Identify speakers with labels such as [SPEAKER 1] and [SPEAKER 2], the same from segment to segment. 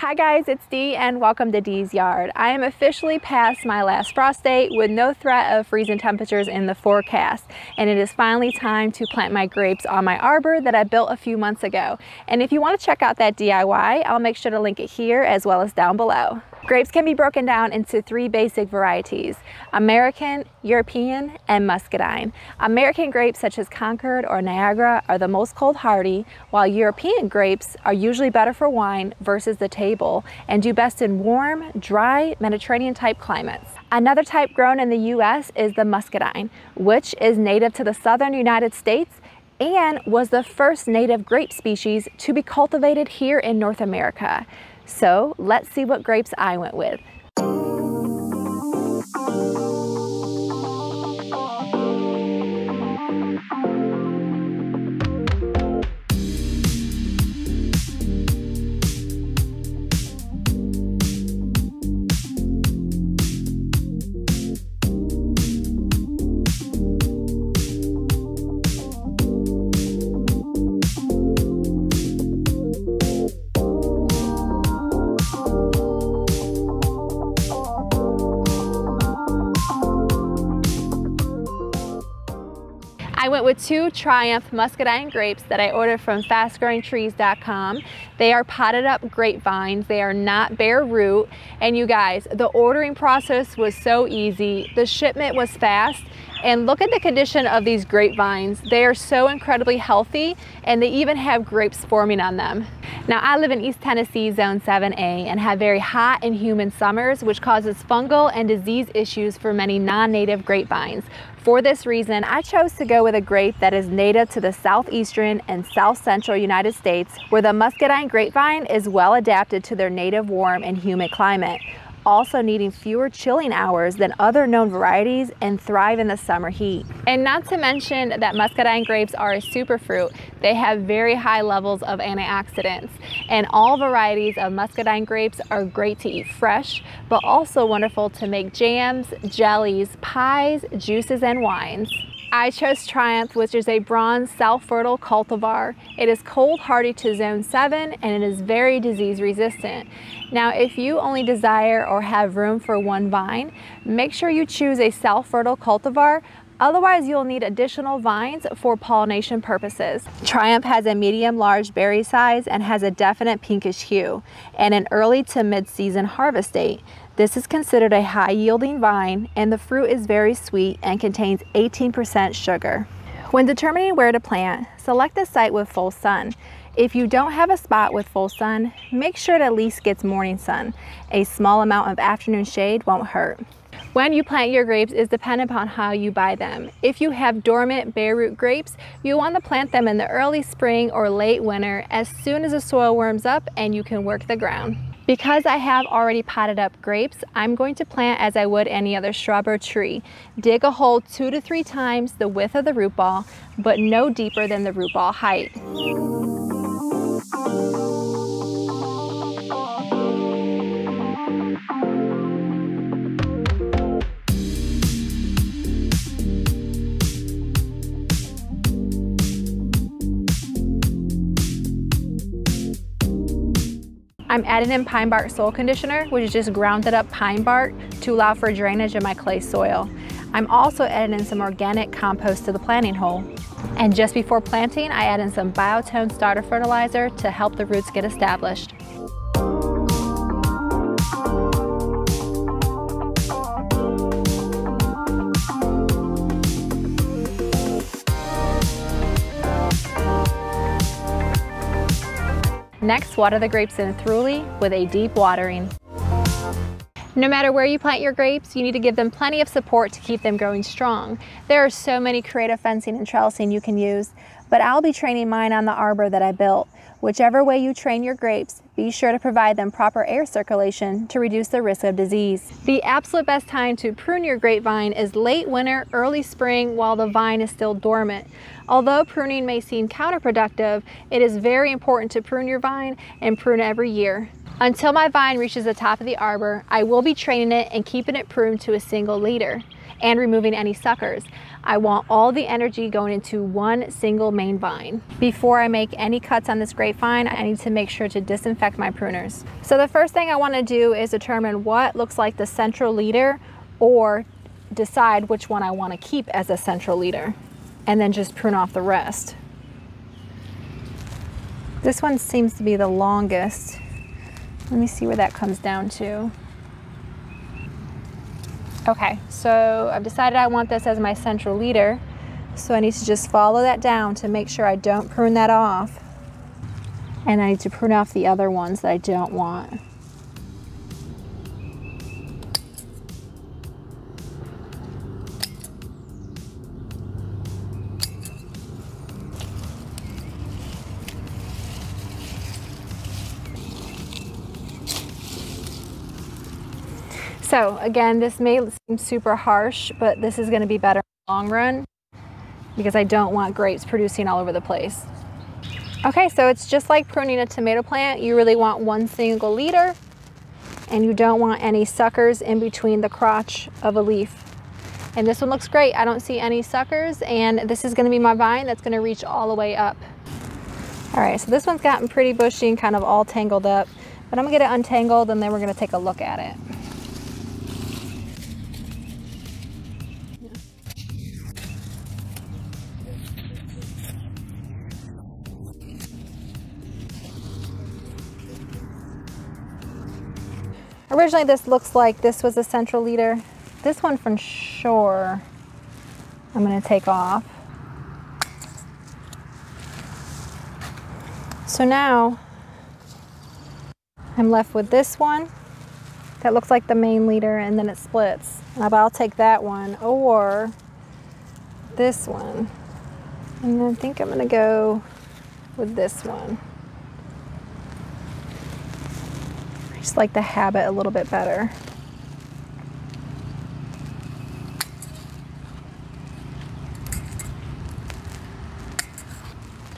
[SPEAKER 1] Hi guys, it's Dee and welcome to Dee's Yard. I am officially past my last frost date with no threat of freezing temperatures in the forecast. And it is finally time to plant my grapes on my arbor that I built a few months ago. And if you want to check out that DIY, I'll make sure to link it here as well as down below. Grapes can be broken down into three basic varieties, American, European, and Muscadine. American grapes such as Concord or Niagara are the most cold hardy, while European grapes are usually better for wine versus the table and do best in warm, dry, Mediterranean type climates. Another type grown in the US is the Muscadine, which is native to the southern United States and was the first native grape species to be cultivated here in North America. So let's see what grapes I went with. Went with two Triumph Muscadine grapes that I ordered from fastgrowingtrees.com. They are potted up grapevines. They are not bare root. And you guys, the ordering process was so easy. The shipment was fast. And look at the condition of these grapevines. They are so incredibly healthy and they even have grapes forming on them. Now I live in East Tennessee Zone 7A and have very hot and humid summers which causes fungal and disease issues for many non-native grapevines. For this reason, I chose to go with a grape that is native to the southeastern and south central United States where the muscadine grapevine is well adapted to their native warm and humid climate also needing fewer chilling hours than other known varieties and thrive in the summer heat. And not to mention that muscadine grapes are a superfruit. They have very high levels of antioxidants and all varieties of muscadine grapes are great to eat fresh, but also wonderful to make jams, jellies, pies, juices, and wines. I chose Triumph, which is a bronze self-fertile cultivar. It is cold hardy to zone 7 and it is very disease resistant. Now, if you only desire or have room for one vine, make sure you choose a self-fertile cultivar Otherwise, you'll need additional vines for pollination purposes. Triumph has a medium-large berry size and has a definite pinkish hue and an early to mid-season harvest date. This is considered a high-yielding vine and the fruit is very sweet and contains 18% sugar. When determining where to plant, select a site with full sun. If you don't have a spot with full sun, make sure it at least gets morning sun. A small amount of afternoon shade won't hurt. When you plant your grapes is dependent upon how you buy them. If you have dormant bare root grapes, you want to plant them in the early spring or late winter as soon as the soil warms up and you can work the ground. Because I have already potted up grapes, I'm going to plant as I would any other shrub or tree. Dig a hole two to three times the width of the root ball, but no deeper than the root ball height. I'm adding in pine bark soil conditioner, which is just grounded up pine bark to allow for drainage in my clay soil. I'm also adding in some organic compost to the planting hole. And just before planting, I add in some Bio-Tone starter fertilizer to help the roots get established. Next, water the grapes in thoroughly with a deep watering. No matter where you plant your grapes, you need to give them plenty of support to keep them growing strong. There are so many creative fencing and trellising you can use, but I'll be training mine on the arbor that I built. Whichever way you train your grapes, be sure to provide them proper air circulation to reduce the risk of disease. The absolute best time to prune your grapevine is late winter, early spring while the vine is still dormant. Although pruning may seem counterproductive, it is very important to prune your vine and prune every year. Until my vine reaches the top of the arbor, I will be training it and keeping it pruned to a single leader. And removing any suckers. I want all the energy going into one single main vine. Before I make any cuts on this grapevine, I need to make sure to disinfect my pruners. So the first thing I wanna do is determine what looks like the central leader or decide which one I wanna keep as a central leader and then just prune off the rest. This one seems to be the longest. Let me see where that comes down to. Okay, so I've decided I want this as my central leader. So I need to just follow that down to make sure I don't prune that off. And I need to prune off the other ones that I don't want. So again, this may seem super harsh, but this is gonna be better in the long run because I don't want grapes producing all over the place. Okay, so it's just like pruning a tomato plant. You really want one single leader and you don't want any suckers in between the crotch of a leaf. And this one looks great. I don't see any suckers and this is gonna be my vine that's gonna reach all the way up. All right, so this one's gotten pretty bushy and kind of all tangled up, but I'm gonna get it untangled and then we're gonna take a look at it. Originally this looks like this was a central leader. This one from sure I'm gonna take off. So now I'm left with this one that looks like the main leader and then it splits. Uh, but I'll take that one or this one. And I think I'm gonna go with this one. Just like the habit a little bit better.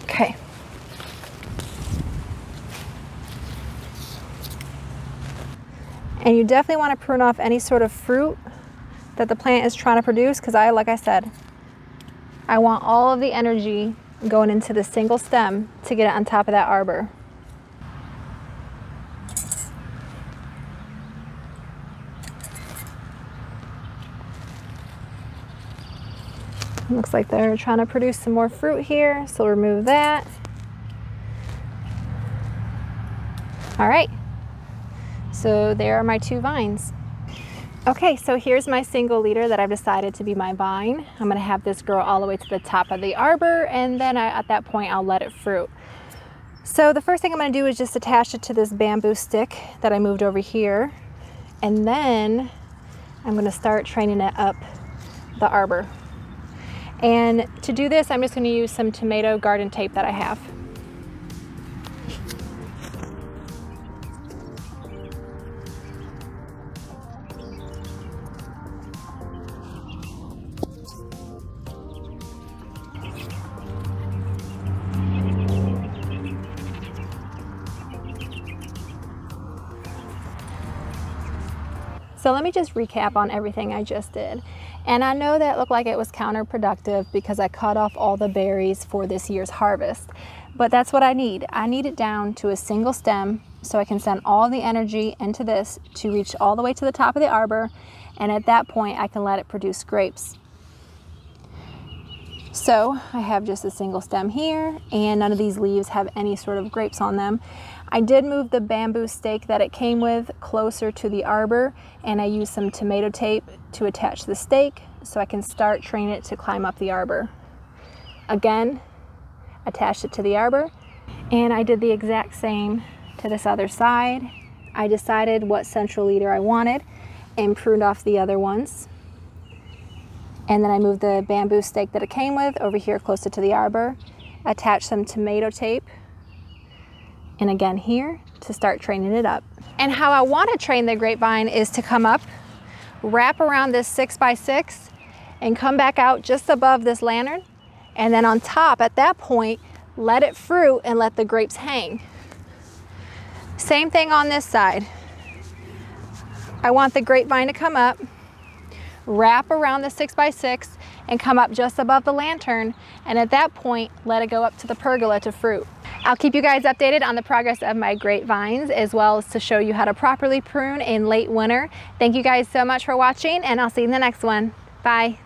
[SPEAKER 1] Okay. And you definitely want to prune off any sort of fruit that the plant is trying to produce because I, like I said, I want all of the energy going into the single stem to get it on top of that arbor. Looks like they're trying to produce some more fruit here, so we'll remove that. All right, so there are my two vines. Okay, so here's my single leader that I've decided to be my vine. I'm gonna have this grow all the way to the top of the arbor and then I, at that point I'll let it fruit. So the first thing I'm gonna do is just attach it to this bamboo stick that I moved over here. And then I'm gonna start training it up the arbor. And to do this, I'm just gonna use some tomato garden tape that I have. So let me just recap on everything I just did. And I know that looked like it was counterproductive because I cut off all the berries for this year's harvest. But that's what I need. I need it down to a single stem so I can send all the energy into this to reach all the way to the top of the arbor. And at that point, I can let it produce grapes. So I have just a single stem here and none of these leaves have any sort of grapes on them. I did move the bamboo stake that it came with closer to the arbor and I used some tomato tape to attach the stake so I can start training it to climb up the arbor. Again, attached it to the arbor and I did the exact same to this other side. I decided what central leader I wanted and pruned off the other ones. And then I moved the bamboo stake that it came with over here closer to the arbor, attached some tomato tape and again here to start training it up. And how I want to train the grapevine is to come up, wrap around this six by six and come back out just above this lantern. And then on top at that point, let it fruit and let the grapes hang. Same thing on this side. I want the grapevine to come up, wrap around the 6x6 and come up just above the lantern. And at that point, let it go up to the pergola to fruit. I'll keep you guys updated on the progress of my grapevines as well as to show you how to properly prune in late winter. Thank you guys so much for watching and I'll see you in the next one. Bye.